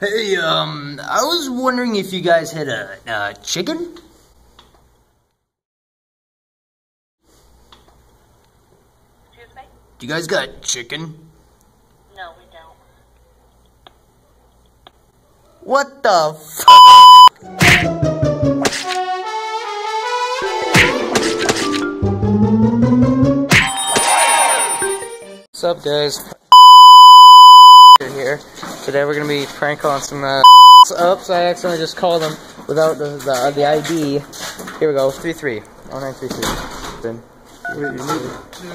Hey, um, I was wondering if you guys had a, a chicken? Excuse me? Do you guys got chicken? No, we don't. What the f? What's up, guys? Here. Today we're gonna be prank calling some. Uh, oops, I accidentally just called them without the the, uh, the ID. Here we go. Three three. Oh nine three three. Then.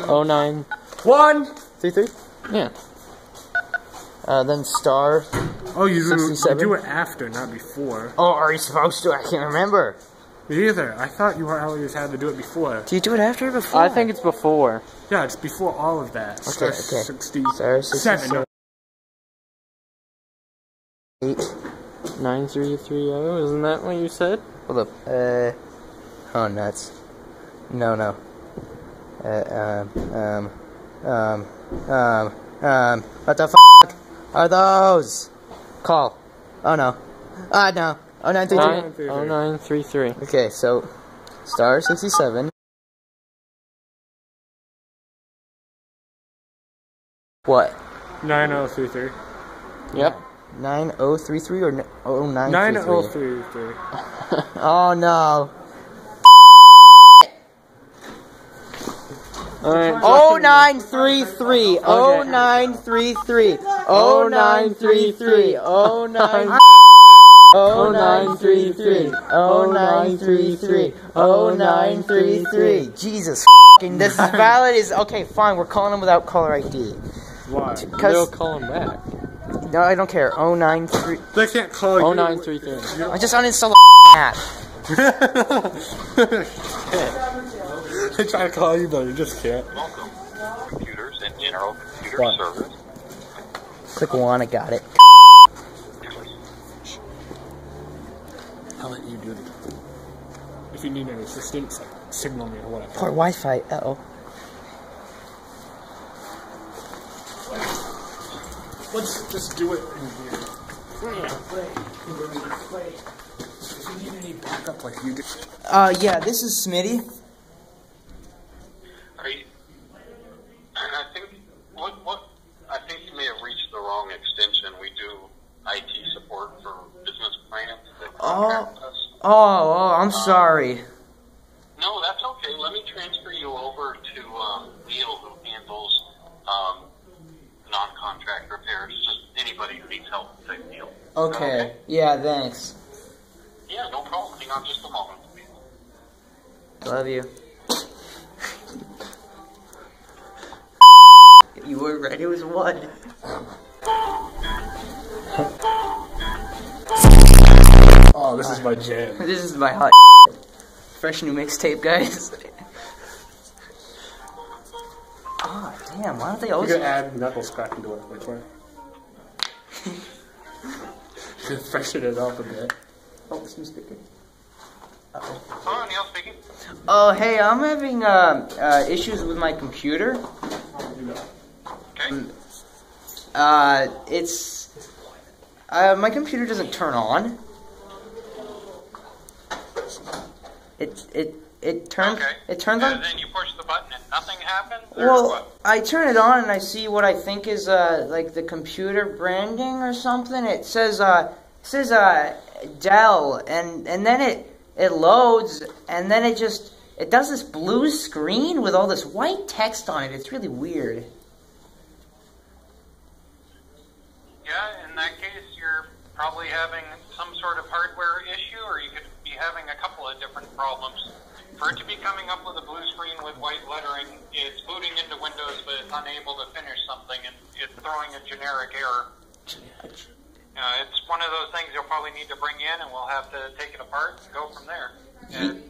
Oh nine. One. Three three. Yeah. Uh, then star. Oh, you do, you 67? do it after, not before. Oh, are you supposed to? I can't remember. Me either. I thought you always had to do it before. Do you do it after or before? I think it's before. Yeah, it's before all of that. Okay, Star okay. 67. Star 67. No, Eight. Nine three three zero. Isn't that what you said? Hold up. Uh. Oh, nuts. No, no. Uh, um, um, um, um, um, what the f are those? Call. Oh, no. Ah, no. Oh, nine, three, three. Nine oh nine three three. Okay, so, star 67. What? 9033. Yep. 9033 or n- 0933? 9033. Oh, no. Right. Oh nine three three. Oh nine three three. Oh nine three three. Oh nine. Oh nine three three. Oh nine three three. Oh nine three three. Jesus fucking this is valid is okay, fine, we're calling him without caller ID. Why? They'll call him back. No, I don't care. Oh nine three They can't call you. Oh nine three three. I just uninstalled the app. they try to call you, but you just can't. Welcome, computers and general computer What? service. Click one, I got it. I'll let you do it. If you need any assistance, like, signal me or whatever. Poor Wi-Fi. Uh oh. Let's just do it in here. If you need any backup like you did. Uh yeah, this is Smitty. Are you, I think what what I think you may have reached the wrong extension. We do IT support for business plans that contract with us. Oh, oh, I'm sorry. No, that's okay. Let me transfer you over to um, Neil, who handles um, non-contract repairs. Just anybody who needs help with deal. Okay. Yeah, thanks. Yeah, no problem. Hang on just a moment. Love you. you were right, it was one. Oh, this is my jam. This is my hot fresh new mixtape, guys. Oh, damn, why don't they We're always gonna add knuckle scratching to it. Which way? To freshen it up a bit. Oh, some speaker. Hello, Neil speaking. Oh, hey, I'm having uh, uh, issues with my computer. Okay. Uh, it's uh, my computer doesn't turn on. It it it turns Okay. it turns And on. then you push the button and nothing happens? Or Well, what? I turn it on and I see what I think is uh like the computer branding or something. It says uh it says uh Dell and and then it it loads and then it just it does this blue screen with all this white text on it. It's really weird. Yeah, in that case, you're probably having some sort of hardware issue, or you could be having a couple of different problems. For it to be coming up with a blue screen with white lettering, it's booting into Windows, but it's unable to finish something, and it's throwing a generic error. Uh, it's one of those things you'll probably need to bring in, and we'll have to take it apart and go from there. And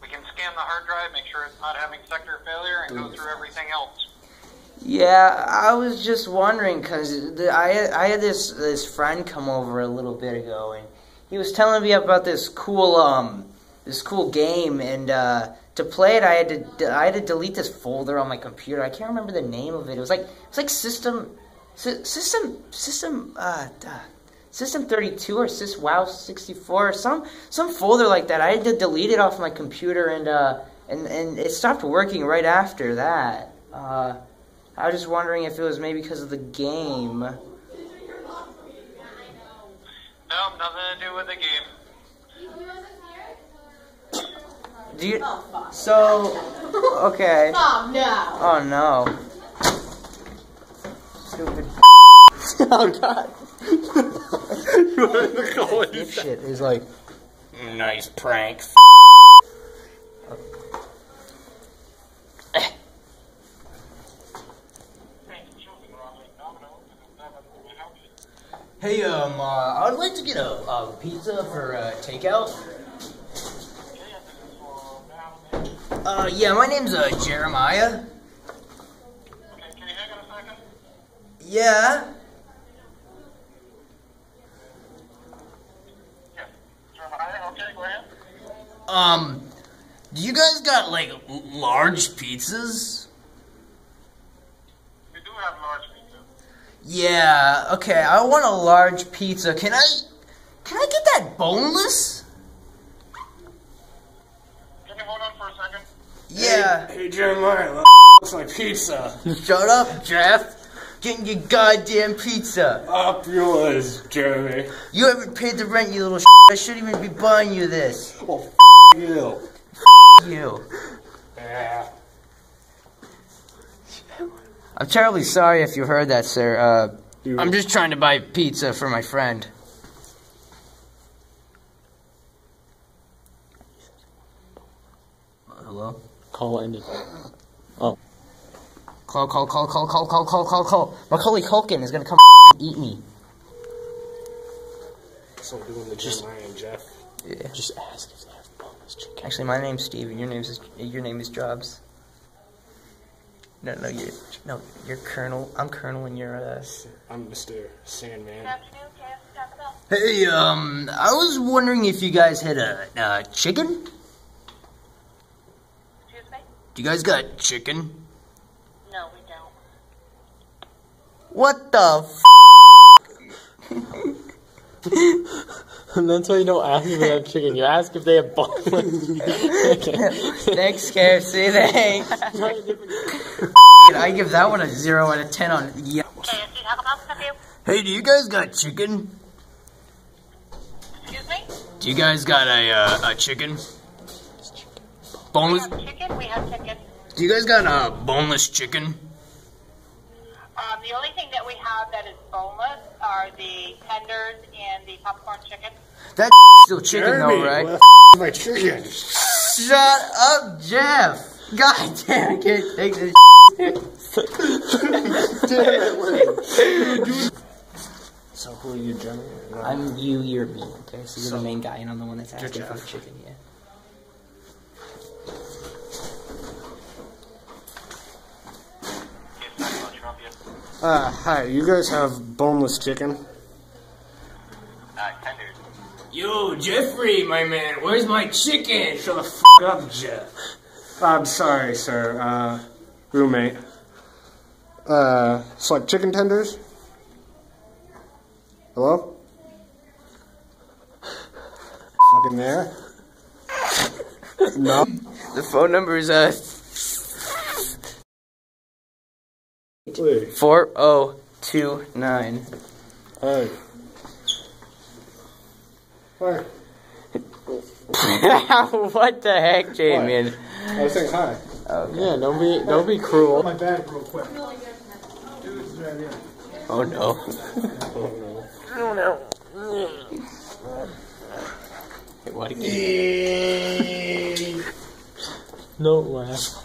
we can scan the hard drive, make sure it's not having sector failure, and go through everything else. Yeah, I was just wondering because I I had this this friend come over a little bit ago and he was telling me about this cool um this cool game and uh, to play it I had to I had to delete this folder on my computer. I can't remember the name of it. It was like it was like system sy- system system uh, System 32 or SysWow 64 or some some folder like that. I had to delete it off my computer and uh and and it stopped working right after that. Uh, I was just wondering if it was maybe because of the game. No, nothing to do with the game. Do you? So, okay. Oh no. Oh no. Stupid oh god. you wanted to call it shit is like. Nice prank. Hey, um, uh, I would like to get a, a pizza for uh, takeout. Uh, yeah, my name's uh, Jeremiah. Okay, can you hang on a second? Yeah. Yeah. Jeremiah, okay, go ahead. Um, do you guys got like large pizzas? We do have large pizza. Yeah. Okay, I want a large pizza. Can I? Can I get that boneless? Can you hold on for a second? Yeah. Hey Jeremiah, looks like pizza. Shut up, Jeff. Getting your goddamn pizza. Up yours, Jeremy. You haven't paid the rent, you little. Sh- I shouldn't even be buying you this. Well, you. You. Yeah. I'm terribly sorry if you heard that, sir. Uh, I'm just trying to buy pizza for my friend. Call ended. Call, call, call, call, call, call, call, call, call. Macaulay Culkin is gonna come eat me. So we're doing the Jeremiah and Jeff. Yeah. Just ask if they have boneless chicken. Actually, my name's Steve, and your name's is your name is Jobs. No, no, you no, you're Colonel. I'm Colonel, and you're uh. I'm Mr. Sandman. Good afternoon, Jeff. Talk about. Hey, um, I was wondering if you guys had a uh, chicken. Excuse me? Do you guys got chicken? No, we don't. What the? F- And that's why you don't ask if they have chicken. You ask if they have boneless chicken. Thanks, KFC. Thanks. I give that one a zero out of ten on. Yeah. KFC Taco Bell, you? Hey, do you guys got chicken? Excuse me? Do you guys got a uh, a chicken? We Boneless? have chicken. We have chicken. Do you guys got a boneless chicken? Um, the only thing that we have that is boneless are the tenders and the popcorn chicken. That's still chicken Jeremy, though, right? where the f- is my chicken? Shut up, Jeff. God damn, I can't take this. So who are you, Jeremy? I'm you, you're me. Okay, so you're the main guy, and I'm the one that's asking for the chicken. Yeah. Yes, that's much of you. Uh, hi. You guys have boneless chicken? Uh, tenders. Yo, Jeffrey, my man, where's my chicken? Shut the f up, Jeff. I'm sorry, sir. Uh, roommate. Uh, it's like chicken tenders? Hello? Fucking there? No. The phone number is uh Wait. four oh two nine. Hi. Hi. what the heck, Jamie? I was saying hi. Yeah, don't be don't be cruel. My bag real quick. Oh no. Oh no. Hey, what again? Don't laugh.